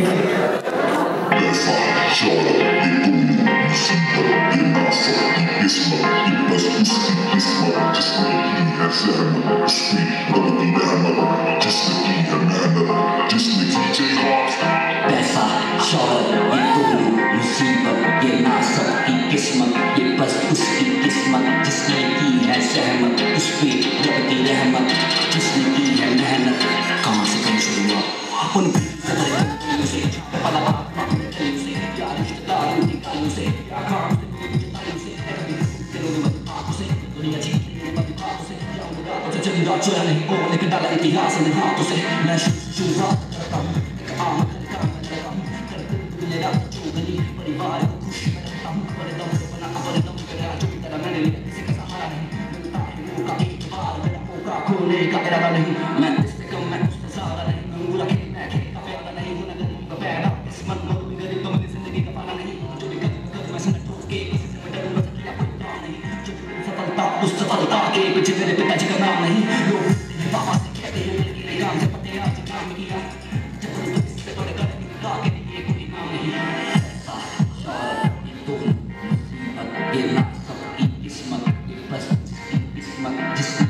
है सहमत उस पे रब की रहमत जिसने की है मेहनत जिसने की जय पैसा शौहरत ये दोनों मुसीबत ये नासब की किस्मत ये बस उसकी किस्मत जिसने की है सहमत उस की रहमत जिसने की है मेहनत कहाँ से कहीं शुरुआत उन Journey, all the पिता मुस्तफ़ा बता के पीछे मेरे पिताजी का नाम नहीं। लोग पापा से कहते हैं मेरे लिए काम से पते आज काम किया ज़बरदस्ती से तोड़े कर निकाल के लिए कोई तो नाम नहीं। ऐसा शौक तो मुसीबत ये ना सबकी किस्मत, ये बस किस्मत जिसमें